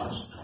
us.